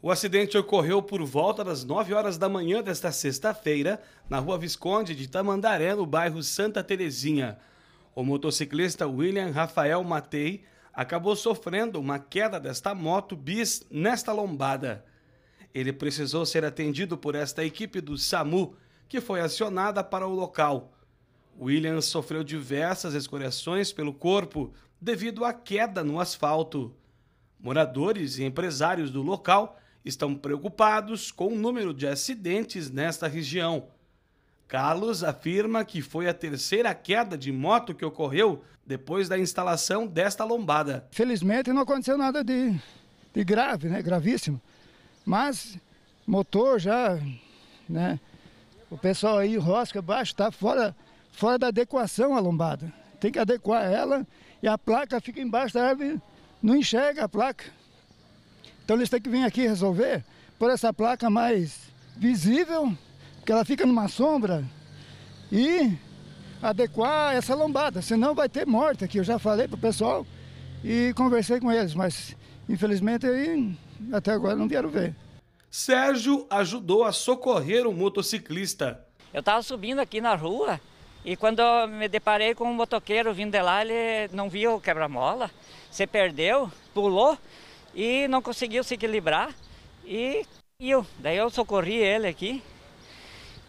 O acidente ocorreu por volta das 9 horas da manhã desta sexta-feira, na rua Visconde de Tamandaré, no bairro Santa Terezinha. O motociclista William Rafael Matei acabou sofrendo uma queda desta moto bis nesta lombada. Ele precisou ser atendido por esta equipe do SAMU, que foi acionada para o local. William sofreu diversas escoriações pelo corpo devido à queda no asfalto. Moradores e empresários do local estão preocupados com o número de acidentes nesta região. Carlos afirma que foi a terceira queda de moto que ocorreu depois da instalação desta lombada. Felizmente não aconteceu nada de, de grave, né? gravíssimo. Mas motor já, né? O pessoal aí rosca baixo, está fora, fora da adequação a lombada. Tem que adequar ela e a placa fica embaixo da árvore, não enxerga a placa. Então eles têm que vir aqui resolver por essa placa mais visível, que ela fica numa sombra, e adequar essa lombada, senão vai ter morte aqui. Eu já falei para o pessoal e conversei com eles, mas infelizmente aí, até agora não vieram ver. Sérgio ajudou a socorrer o motociclista. Eu estava subindo aqui na rua e quando me deparei com um motoqueiro vindo de lá, ele não viu o quebra-mola, se perdeu, pulou e não conseguiu se equilibrar e eu, daí eu socorri ele aqui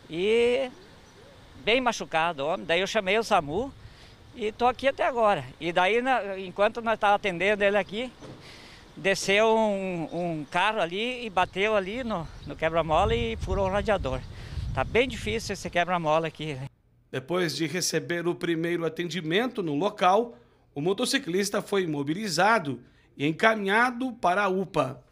e bem machucado, homem. Daí eu chamei o SAMU e estou aqui até agora. E daí, enquanto nós estávamos atendendo ele aqui, desceu um, um, carro ali e bateu ali no, no quebra-mola e furou o radiador. Tá bem difícil esse quebra-mola aqui. Depois de receber o primeiro atendimento no local, o motociclista foi imobilizado e encaminhado para a UPA.